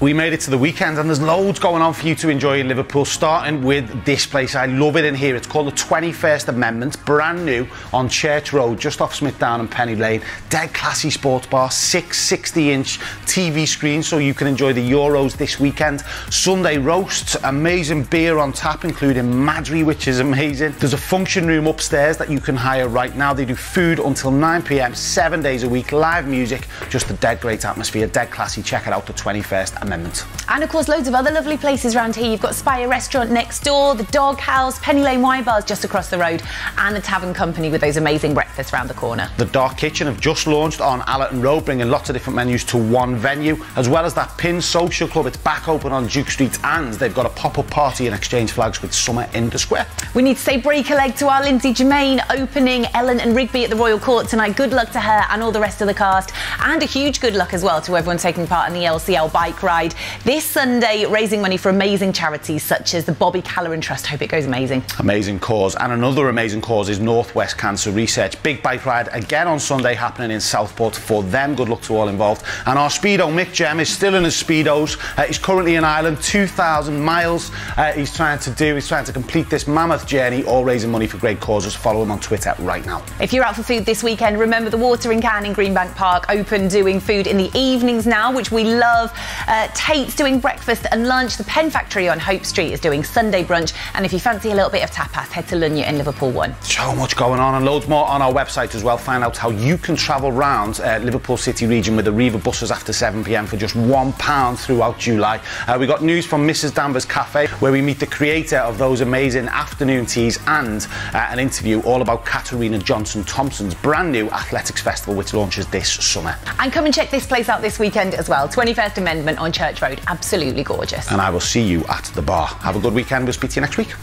We made it to the weekend and there's loads going on for you to enjoy in Liverpool, starting with this place. I love it in here. It's called the 21st Amendment, brand new on Church Road, just off Smithdown and Penny Lane. Dead classy sports bar, 660 inch TV screen so you can enjoy the Euros this weekend. Sunday roasts, amazing beer on tap, including Madri, which is amazing. There's a function room upstairs that you can hire right now. They do food until 9 pm, seven days a week, live music, just a dead great atmosphere, dead classy. Check it out, the 21st Amendment. Amendment. And of course, loads of other lovely places around here. You've got Spire Restaurant next door, the Dog House, Penny Lane Wine Bars just across the road, and the Tavern Company with those amazing breakfasts around the corner. The Dark Kitchen have just launched on Allerton Road, bringing lots of different menus to one venue, as well as that Pin Social Club. It's back open on Duke Street, and they've got a pop-up party and exchange flags with Summer in the Square. We need to say break a leg to our Lindzi Germain opening Eleanor Rigby at the Royal Court tonight. Good luck to her and all the rest of the cast, and a huge good luck as well to everyone taking part in the LCL bike ride this Sunday, raising money for amazing charities such as the Bobby Calleran Trust. Hope it goes amazing. Amazing cause. And another amazing cause is Northwest Cancer Research. Big bike ride again on Sunday happening in Southport for them. Good luck to all involved. And our Speedo, Mick Gem, is still in his Speedos. Uh, he's currently in Ireland, 2,000 miles uh, he's trying to do. He's trying to complete this mammoth journey, all raising money for great causes. Follow him on Twitter right now. If you're out for food this weekend, remember the Watering Can in Greenbank Park open doing food in the evenings now, which we love. Uh, Tate Pete's doing breakfast and lunch. The Pen Factory on Hope Street is doing Sunday brunch. And if you fancy a little bit of tapas, head to Lunya in Liverpool 1. So much going on and loads more on our website as well. Find out how you can travel round uh, Liverpool City region with the Arriva buses after 7pm for just £1 throughout July. Uh, we got news from Mrs Danvers Cafe where we meet the creator of those amazing afternoon teas and uh, an interview all about Katarina Johnson Thompson's brand new athletics festival which launches this summer. And come and check this place out this weekend as well. 21st Amendment on Church Road absolutely gorgeous. And I will see you at the bar. Have a good weekend. We'll speak to you next week.